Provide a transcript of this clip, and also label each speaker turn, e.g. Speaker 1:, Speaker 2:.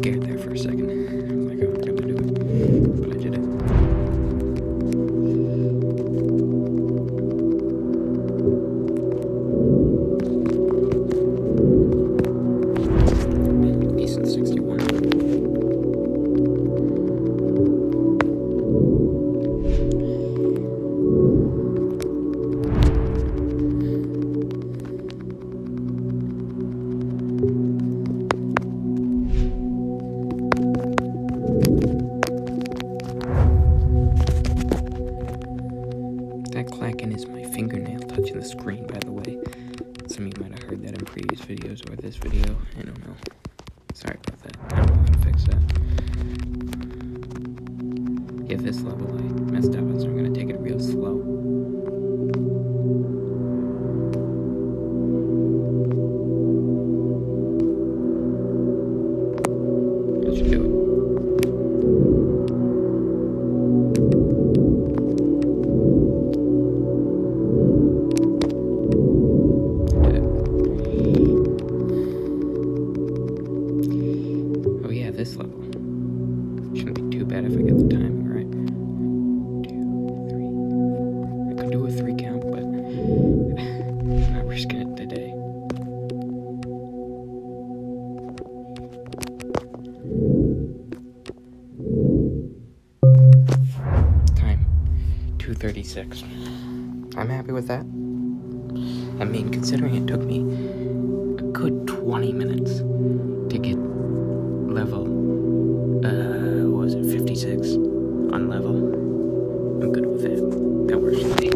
Speaker 1: scared there for a second. Touching the screen, by the way. Some of you might have heard that in previous videos or this video. I don't know. Sorry about that. I don't know how to fix that. Yeah, this level I messed up, so I'm gonna take it real slow. 236. I'm happy with that. I mean, considering it took me a good 20 minutes to get level, uh, was it, 56 on level, I'm good with it. That works.